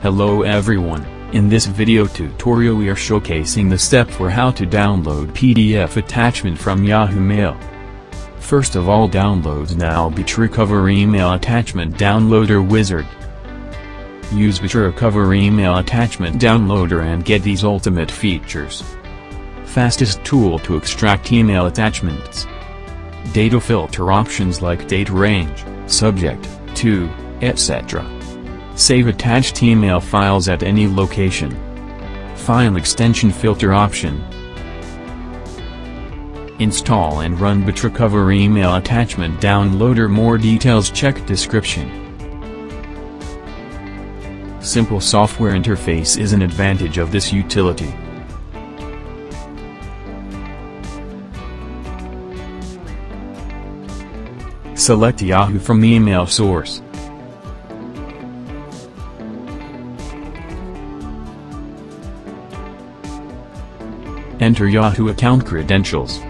Hello everyone, in this video tutorial we are showcasing the step for how to download PDF attachment from Yahoo Mail. First of all download now BitRecover Email Attachment Downloader Wizard. Use BitRecover Email Attachment Downloader and get these ultimate features. Fastest tool to extract email attachments. Data filter options like date range, subject, to, etc. Save attached email files at any location. File extension filter option. Install and run BitRecover email attachment downloader more details check description. Simple software interface is an advantage of this utility. Select Yahoo from email source. Enter Yahoo account credentials.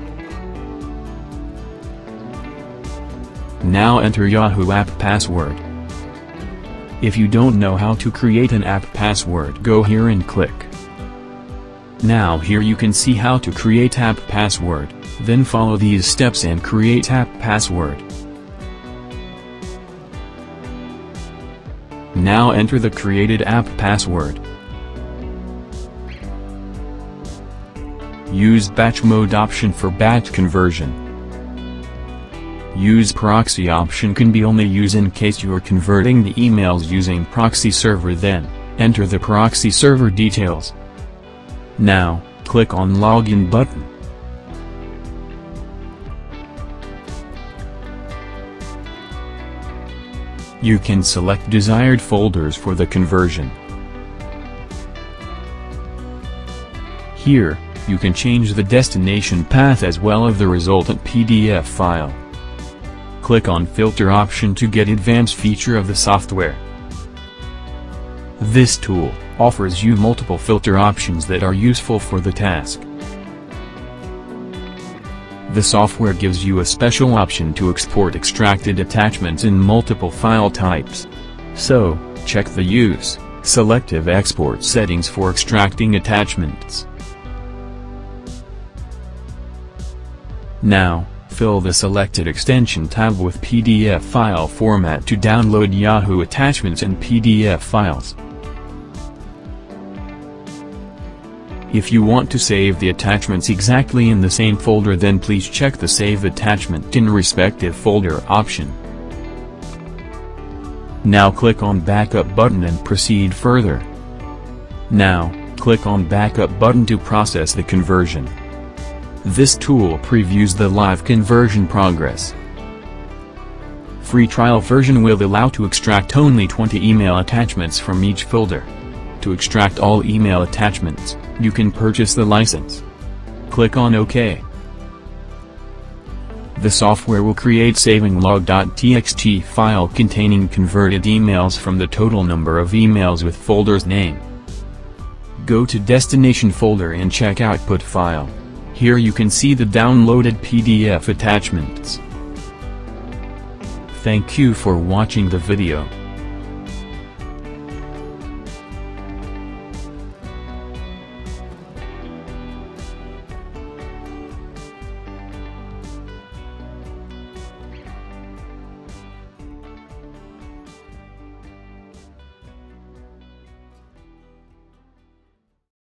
Now enter Yahoo app password. If you don't know how to create an app password go here and click. Now here you can see how to create app password, then follow these steps and create app password. Now enter the created app password. Use batch mode option for batch conversion. Use proxy option can be only used in case you are converting the emails using proxy server then, enter the proxy server details. Now, click on login button. You can select desired folders for the conversion. Here, you can change the destination path as well of the resultant PDF file. Click on Filter option to get advanced feature of the software. This tool offers you multiple filter options that are useful for the task. The software gives you a special option to export extracted attachments in multiple file types. So, check the use, selective export settings for extracting attachments. Now, fill the selected extension tab with PDF file format to download Yahoo attachments and PDF files. If you want to save the attachments exactly in the same folder then please check the Save Attachment in respective folder option. Now click on Backup button and proceed further. Now, click on Backup button to process the conversion. This tool previews the live conversion progress. Free trial version will allow to extract only 20 email attachments from each folder. To extract all email attachments, you can purchase the license. Click on OK. The software will create saving log.txt file containing converted emails from the total number of emails with folder's name. Go to destination folder and check output file. Here you can see the downloaded PDF attachments. Thank you for watching the video.